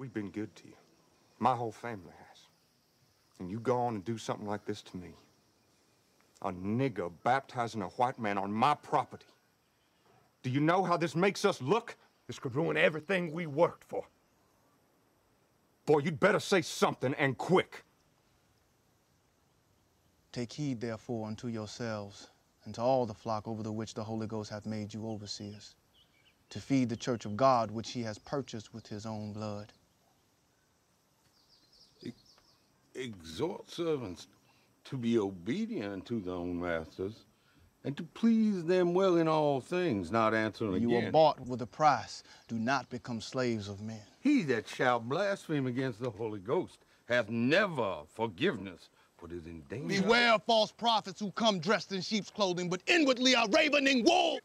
We've been good to you. My whole family has. And you go on and do something like this to me. A nigger baptizing a white man on my property. Do you know how this makes us look? This could ruin everything we worked for. Boy, you'd better say something and quick. Take heed, therefore, unto yourselves and to all the flock over the which the Holy Ghost hath made you overseers, to feed the church of God which he has purchased with his own blood. Exhort servants to be obedient to their own masters, and to please them well in all things, not answering You again. were bought with a price. Do not become slaves of men. He that shall blaspheme against the Holy Ghost hath never forgiveness, but is in danger. Beware of false prophets who come dressed in sheep's clothing, but inwardly are ravening wolves.